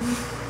Mm-hmm.